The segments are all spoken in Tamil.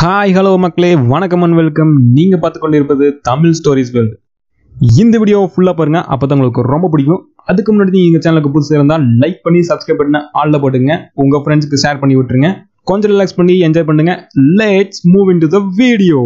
ஹாய் ஹலோ மக்களே. வணக்கம் அண்ட் வெல்கம் நீங்கள் பார்த்து கொண்டிருப்பது தமிழ் ஸ்டோரிஸ் வேர்ல்டு இந்த வீடியோ ஃபுல்லாக பாருங்கள் அப்போ தான் உங்களுக்கு ரொம்ப பிடிக்கும். அதுக்கு முன்னாடி நீங்கள் எங்கள் சேனலுக்கு புதுசாக இருந்தால் லைக் பண்ணி சப்ஸ்கிரைப் பண்ண ஆளில் போட்டுங்க. உங்கள் ஃப்ரெண்ட்ஸ்க்கு ஷேர் பண்ணி விட்டுருங்க. கொஞ்சம் ரிலாக்ஸ் பண்ணி என்ஜாய் பண்ணுங்க. Let's move into the video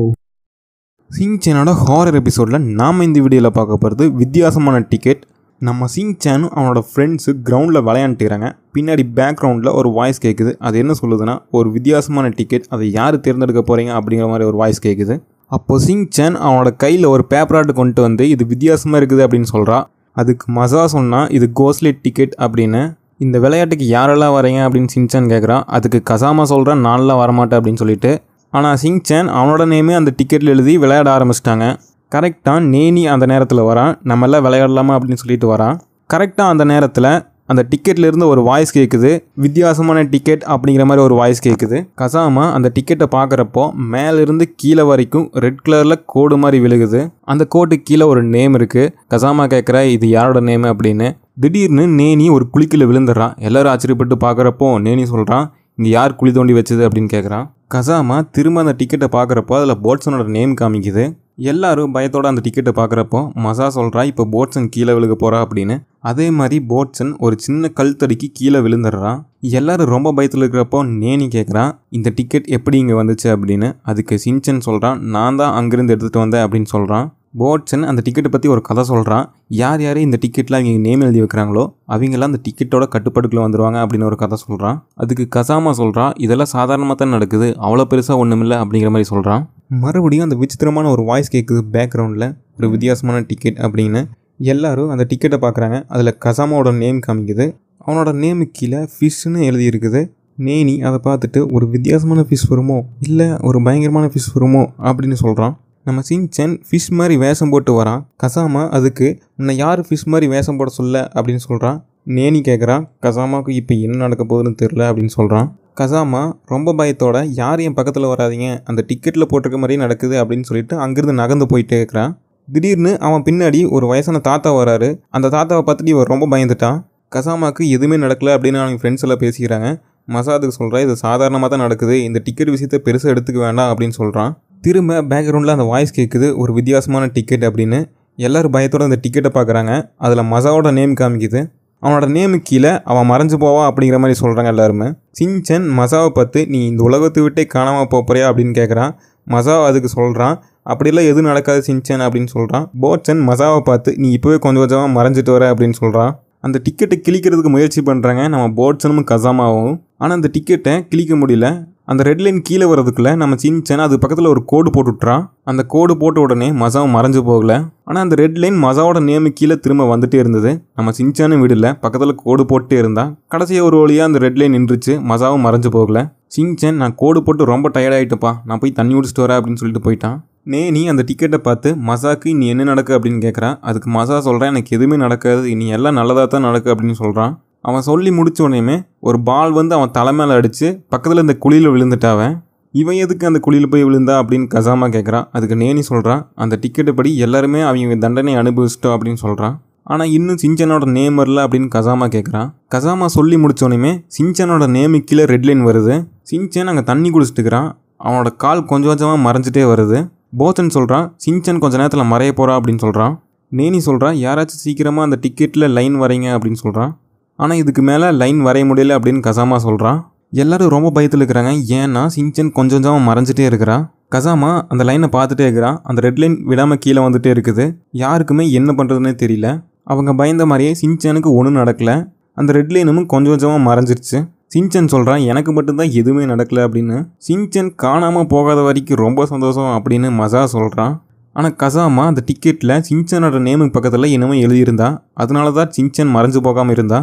Singh சேனோட ஹாரர் எபிசோடில் நாம் இந்த வீடியோவில் பார்க்க போகிறது வித்தியாசமான டிக்கெட் நம்ம சிங்சேனும் அவனோட ஃப்ரெண்ட்ஸு கிரவுண்டில் விளையாண்டுக்கிறாங்க பின்னாடி பேக்ரவுண்டில் ஒரு வாய்ஸ் கேட்குது அது என்ன சொல்லுதுன்னா ஒரு வித்தியாசமான டிக்கெட் அதை யார் தேர்ந்தெடுக்க போகிறீங்க அப்படிங்கிற மாதிரி ஒரு வாய்ஸ் கேட்குது அப்போ சிங்சேன் அவனோட கையில் ஒரு பேப்பராட்டு கொண்டு வந்து இது வித்தியாசமாக இருக்குது அப்படின்னு சொல்கிறா அதுக்கு மசா சொன்னால் இது கோஸ்லெட் டிக்கெட் அப்படின்னு. இந்த விளையாட்டுக்கு யாரெல்லாம் வரீங்க அப்படின்னு சிங்சேன் கேட்குறான் அதுக்கு கசாமா சொல்கிறான் நான்லாம் வரமாட்டேன் அப்படின்னு சொல்லிட்டு. ஆனால் சிங்சேன் அவனோட நேமே அந்த டிக்கெட்டில் எழுதி விளையாட ஆரம்பிச்சிட்டாங்க. கரெக்டாக நேனி அந்த நேரத்தில் வரான் நம்மளாம் விளையாடலாமா அப்படின்னு சொல்லிட்டு வரான் கரெக்டாக அந்த நேரத்தில் அந்த டிக்கெட்ல இருந்து ஒரு வாய்ஸ் கேட்குது வித்தியாசமான டிக்கெட் அப்படிங்கிற மாதிரி ஒரு வாய்ஸ் கேட்குது கசாமா அந்த டிக்கெட்டை பார்க்குறப்போ மேலிருந்து கீழே வரைக்கும் ரெட் கலரில் கோடு மாதிரி விழுகுது. அந்த கோட்டுக்கு கீழே ஒரு நேம் இருக்குது கசாமா கேட்குற இது யாரோட நேம் அப்படின்னு. திடீர்னு நேனி ஒரு குழிக்குள்ள விழுந்துடுறான் எல்லாரும் ஆச்சரியப்பட்டு பார்க்குறப்போ நேனி சொல்கிறான் இங்கே யார் குழி தோண்டி வச்சது? அப்படின்னு கேட்குறான் கசாமா திரும்ப அந்த டிக்கெட்டை பார்க்குறப்போ அதில் போட்ஸனோட நேம் காமிக்குது. எல்லாரும் பயத்தோட அந்த டிக்கெட்டை பார்க்குறப்போ மசா சொல்கிறா இப்போ போட்சன் கீழே விழுக போகிறா அப்படின்னு. அதே மாதிரி போட்சன் ஒரு சின்ன கல் தடுக்கி கீழே விழுந்துடுறான் எல்லாரும் ரொம்ப பயத்தில் இருக்கிறப்போ நேனி கேட்குறான் இந்த டிக்கெட் எப்படி இங்கே வந்துச்சு? அப்படின்னு. அதுக்கு சின்சன் சொல்கிறான் நான் தான் அங்கேருந்து எடுத்துகிட்டு வந்தேன் அப்படின்னு சொல்கிறான் போட்சன் அந்த டிக்கெட்டை பற்றி ஒரு கதை சொல்கிறான் யார் யார் இந்த டிக்கெட்டில் அவங்க நேம் எழுதி வைக்கிறாங்களோ அவங்கெல்லாம் அந்த டிக்கெட்டோட கட்டுப்பாட்டுக்குள்ளே வந்துடுவாங்க அப்படின்னு ஒரு கதை சொல்கிறான் அதுக்கு கசாமா சொல்கிறான் இதெல்லாம் சாதாரணமாக தான் நடக்குது அவ்வளோ பெருசாக ஒன்றுமில்லை அப்படிங்கிற மாதிரி சொல்கிறான் மறுபடியும் அந்த விசித்திரமான ஒரு வாய்ஸ் கேட்குது பேக்ரவுண்டில் ஒரு வித்தியாசமான டிக்கெட் அப்படின்னு. எல்லாரும் அந்த டிக்கெட்டை பார்க்குறாங்க அதில் கசாமாவோட நேம் காமிக்குது. அவனோட நேமுக்கு கீழே ஃபிஷ்ஷுன்னு எழுதியிருக்குது. நேனி அதை பார்த்துட்டு ஒரு வித்தியாசமான ஃபிஷ் வருமோ? இல்லை ஒரு பயங்கரமான ஃபிஷ் வருமோ? அப்படின்னு சொல்கிறான் நம்ம சின்சன் ஃபிஷ் மாதிரி வேஷம் போட்டு வரான். கசாமா அதுக்கு உன்னை யார் ஃபிஷ் மாதிரி வேஷம் போட சொல்ல? அப்படின்னு சொல்கிறான் நேனி கேட்குறான் கசாமாவுக்கு இப்போ என்ன நடக்க போகுதுன்னு தெரில அப்படின்னு சொல்கிறான் கசாமா ரொம்ப பயத்தோட யார் என் பக்கத்தில் வராதீங்க அந்த டிக்கெட்டில் போட்டிருக்க மாதிரியே நடக்குது அப்படின்னு சொல்லிட்டு அங்கேருந்து நகர்ந்து போயிட்டே இருக்கிறான் திடீர்னு அவன் பின்னாடி ஒரு வயசான தாத்தா வராரு. அந்த தாத்தாவை பார்த்துட்டு இவர் ரொம்ப பயந்துட்டான். கசாமாவுக்கு எதுவுமே நடக்கல அப்படின்னு அவங்க ஃப்ரெண்ட்ஸ் எல்லாம் பேசிக்கிறாங்க. மசாதுக்கு சொல்கிறேன் இது சாதாரணமாக தான் நடக்குது இந்த டிக்கெட் விஷயத்தை பெருசாக எடுத்துக்க வேண்டாம் அப்படின்னு சொல்கிறான் திரும்ப பேக்ரவுண்டில் அந்த வாய்ஸ் கேட்குது ஒரு வித்தியாசமான டிக்கெட் அப்படின்னு. எல்லோரும் பயத்தோட அந்த டிக்கெட்டை பார்க்குறாங்க. அதில் மசாவோட நேம் காமிக்குது. அவனோட நேமு கீழே அவன் மறைஞ்சு போவான் அப்படிங்கிற மாதிரி சொல்கிறாங்க எல்லாருமே. சின்சன் மசாவை பார்த்து நீ இந்த உலகத்தை விட்டே காணாமல் போறியா? அப்படின்னு கேட்குறான் மசா அதுக்கு சொல்கிறான் அப்படிலாம் எதுவும் நடக்காது சின்சன் அப்படின்னு சொல்கிறான் போட்சன் மசாவை பார்த்து நீ இப்போவே கொஞ்சம் கொஞ்சமாக மறைஞ்சிட்டு வர அப்படின்னு சொல்கிறான் அந்த டிக்கெட்டை கிழிக்கிறதுக்கு முயற்சி பண்ணுறாங்க நம்ம போட்சனும் கசாமாவும். ஆனால் அந்த டிக்கெட்டை கிழிக்க முடியல. அந்த ரெட் லைன் கீழே வரதுக்குள்ளே நம்ம சின்சன் அது பக்கத்தில் ஒரு கோடு போட்டுட்றான் அந்த கோடு போட்ட உடனே மசாவும் மறைஞ்சு போகல. ஆனால் அந்த ரெட் லைன் மசாவோட நேமு கீழே திரும்ப வந்துட்டே இருந்தது. நம்ம சின்சானும் விடல பக்கத்தில் கோடு போட்டே இருந்தான் கடைசியாக ஒரு வழியாக அந்த ரெட் லைன் நின்றுச்சு மசாவும் மறைஞ்சு போகல. சின்சன் நான் கோடு போட்டு ரொம்ப டயர்டாயிட்டப்பா நான் போய் தண்ணி குடிச்சிட்டு வரேன் அப்படின்னு சொல்லிட்டு போயிட்டான். நே நீ அந்த டிக்கெட்டை பார்த்து மசாக்கு நீ என்ன நடக்கு அப்படின்னு கேட்குறான் அதுக்கு மசா சொல்கிறேன் எனக்கு எதுவுமே நடக்காது இனி எல்லாம் நல்லதாக தான் நடக்கு அப்படின்னு சொல்கிறான் அவன் சொல்லி முடிச்ச உடனேயுமே ஒரு பால் வந்து அவன் தலை மேலே அடித்து பக்கத்தில் இந்த குழியில் விழுந்துட்டாவன் இவன் எதுக்கு அந்த குழியில் போய் விழுந்தா அப்படின்னு கசாமா கேட்குறான் அதுக்கு நேனி சொல்கிறான் அந்த டிக்கெட்டு படி எல்லாருமே அவங்க தண்டனை அனுபவிச்சிட்டோம் அப்படின்னு சொல்கிறான் ஆனால் இன்னும் சிஞ்சனோட நேம் வரல அப்படின்னு கசாமா கேட்குறான் கசாமா சொல்லி முடித்தோடனே சிஞ்சனோட நேமு கீழே ரெட் லைன் வருது. சிஞ்சன் அங்கே தண்ணி குடிச்சிட்டுக்கிறான் அவனோட கால் கொஞ்சம் கொஞ்சமாக மறைஞ்சிட்டே வருது. போத்தன் சொல்கிறான் சிஞ்சன் கொஞ்சம் நேரத்தில் மறைய போகிறா அப்படின்னு சொல்கிறான் நேனி சொல்கிறான் யாராச்சும் சீக்கிரமாக அந்த டிக்கெட்டில் லைன் வரைங்க அப்படின்னு சொல்கிறான் ஆனால் இதுக்கு மேலே லைன் வரைய முடியல அப்படின்னு கசாமா சொல்கிறான் எல்லாரும் ரொம்ப பயத்தில் இருக்கிறாங்க. ஏன்னா சிங்சன் கொஞ்சம் கொஞ்சமாக மறைஞ்சிட்டே இருக்கிறான் கசாமா அந்த லைனை பார்த்துட்டே இருக்கிறான் அந்த ரெட் லைன் விடாமல் கீழே வந்துட்டே இருக்குது. யாருக்குமே என்ன பண்ணுறதுனே தெரியல. அவங்க பயந்த மாதிரியே சின்சனுக்கு ஒன்றும் நடக்கலை. அந்த ரெட் லைனும் கொஞ்சம் கொஞ்சமாக மறைஞ்சிருச்சு. சின்சன் சொல்கிறான் எனக்கு மட்டும்தான் எதுவுமே நடக்கல அப்படின்னு. சின்சன் காணாமல் போகாத வரைக்கும் ரொம்ப சந்தோஷம் அப்படின்னு மசா சொல்கிறான் ஆனால் கசாமா அந்த டிக்கெட்டில் சின்சனோட நேமுக்கு பக்கத்தில் என்னமோ எழுதியிருந்தா. அதனால தான் சின்சன் மறைஞ்சு போகாமல் இருந்தா.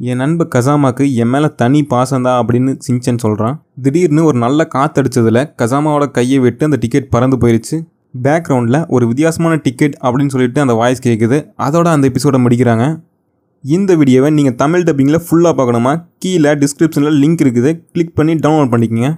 என் நண்பர் கசாமாக்கு என் மேலே தனி பாசந்தா அப்படின்னு சிஞ்சன் சொல்கிறான் திடீர்னு ஒரு நல்ல காத்தடிச்சதில் கசாமாவோட கையை விட்டு அந்த டிக்கெட் பறந்து போயிடுச்சு பேக்ரவுண்டில் ஒரு வித்தியாசமான டிக்கெட் அப்படின்னு சொல்லிட்டு அந்த வாய்ஸ் கேட்குது அதோட அந்த எபிசோடை முடிக்கிறாங்க. இந்த வீடியோவை நீங்கள் தமிழ் டப்பிங்கில் ஃபுல்லாக பார்க்கணுமா? கீழே டிஸ்கிரிப்ஷனில் லிங்க் இருக்குது. கிளிக் பண்ணி டவுன்லோட் பண்ணிக்கோங்க.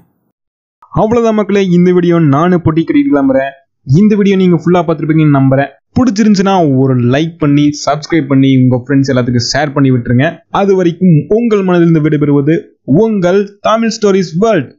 அவ்வளோதான் மக்களே இந்த வீடியோ நானும் பொட்டி கிளம்புறேன் இந்த வீடியோ நீங்கள் ஃபுல்லாக பார்த்துருப்பீங்கன்னு நம்புகிறேன் பிடிச்சிருந்துச்சுன்னா ஒரு லைக் பண்ணி சப்ஸ்கிரைப் பண்ணி உங்கள் ஃப்ரெண்ட்ஸ் எல்லாத்துக்கும் ஷேர் பண்ணி விட்டுருங்க. அது வரைக்கும் உங்கள் மனதிலிருந்து விடைபெறுவது உங்கள் தமிழ் ஸ்டோரிஸ் வேர்ல்ட்